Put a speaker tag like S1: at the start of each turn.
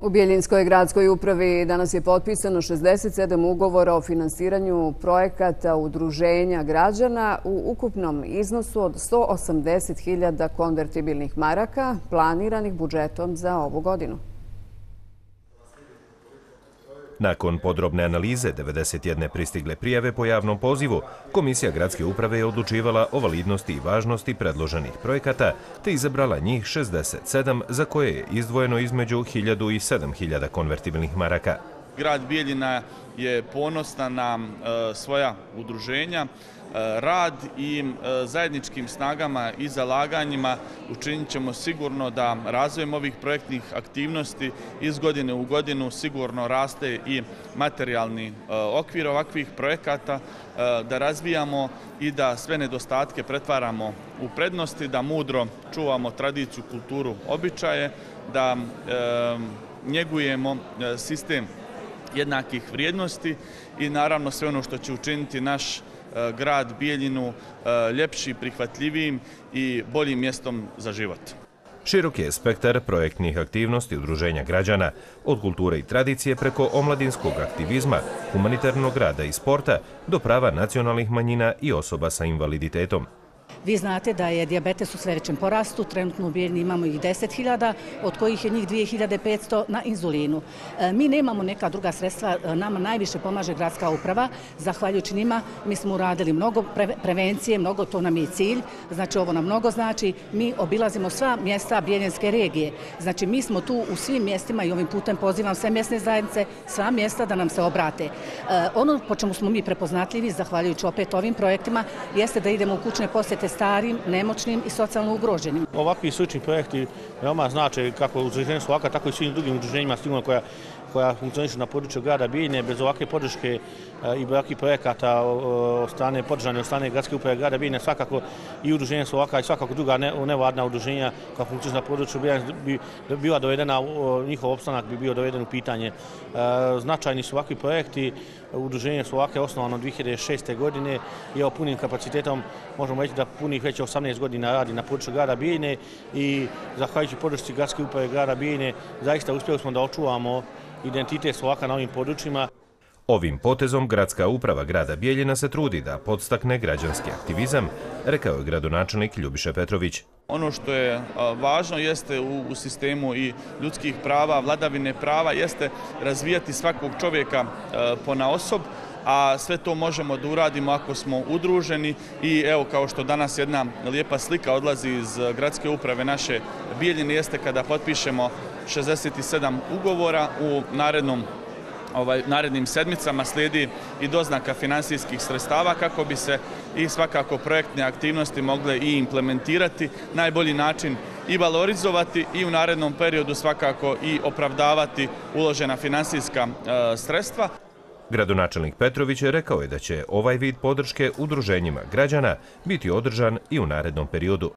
S1: U Bijeljinskoj gradskoj upravi danas je potpisano 67 ugovora o finansiranju projekata udruženja građana u ukupnom iznosu od 180.000 konvertibilnih maraka planiranih budžetom za ovu godinu.
S2: Nakon podrobne analize 91 pristigle prijave po javnom pozivu, Komisija gradske uprave je odlučivala o validnosti i važnosti predloženih projekata te izabrala njih 67 za koje je izdvojeno između 1000 i 7000 konvertibilnih maraka.
S3: Grad Bijeljina je ponosna na e, svoja udruženja, e, rad i e, zajedničkim snagama i zalaganjima učinit ćemo sigurno da razvojem ovih projektnih aktivnosti iz godine u godinu sigurno raste i materijalni okvir ovakvih projekata, da razvijamo i da sve nedostatke pretvaramo u prednosti, da mudro čuvamo tradiciju, kulturu, običaje, da njegujemo sistem jednakih vrijednosti i naravno sve ono što će učiniti naš e, grad Bijeljinu e, ljepši, prihvatljivijim i boljim mjestom za život.
S2: Širok je spektar projektnih aktivnosti udruženja građana, od kulture i tradicije preko omladinskog aktivizma, humanitarnog rada i sporta do prava nacionalnih manjina i osoba sa invaliditetom.
S4: Vi znate da je diabetes u svećem porastu, trenutno u Bijeljni imamo ih 10.000, od kojih je njih 2.500 na inzulinu. E, mi nemamo neka druga sredstva, e, nama najviše pomaže gradska uprava, zahvaljujući njima mi smo uradili mnogo prevencije, mnogo to nam je cilj, znači ovo nam mnogo znači, mi obilazimo sva mjesta Bijeljenske regije, znači mi smo tu u svim mjestima i ovim putem pozivam sve mjesne zajednice, sva mjesta da nam se obrate. E, ono po čemu smo mi prepoznatljivi, zahvaljujući opet ovim projektima, jeste da idemo u kućne posjete starim, nemoćnim i socijalno ugroženim.
S5: Ovakvi slični projekti veoma znače kako u udruženju Aka, tako i svim drugim udruženjima sigurno koja koja funkcionišu na području grada Bijeljne, bez ovakve podrške eh, i ovakvih projekata od strane podržane od strane gradske uprave grada Bijeljne, svakako i udruženje Slovaka i svakako druga nevladna udruženja koja funkcionišu na području Bijeljne bi bila dovedena, njihov opstanak bi bio doveden u pitanje. Eh, značajni su ovakvi projekti, udruženje su ovakve osnovano 2006. godine i evo punim kapacitetom možemo reći da punih već 18 godina radi na području grada Bijeljne i zahvaljujući podršci gradske uprave grada Bijeljne zaista uspjeli smo da očuvamo identitet Slovaka na ovim područjima.
S2: Ovim potezom gradska uprava grada Bijeljina se trudi da podstakne građanski aktivizam, rekao je gradonačelnik Ljubiša Petrović.
S3: Ono što je važno jeste u sistemu i ljudskih prava, vladavine prava, jeste razvijati svakog čovjeka po na osob, a sve to možemo da uradimo ako smo udruženi i evo kao što danas jedna lijepa slika odlazi iz gradske uprave naše Bijeljine jeste kada potpišemo 67 ugovora u narednom ovaj, narednim sedmicama slijedi i doznaka finansijskih sredstava kako bi se i svakako projektne aktivnosti mogle i implementirati najbolji način i valorizovati i u narednom periodu svakako i opravdavati uložena finansijska e, sredstva.
S2: Gradonačelnik Petrović je rekao je da će ovaj vid podrške udruženjima građana biti održan i u narednom periodu.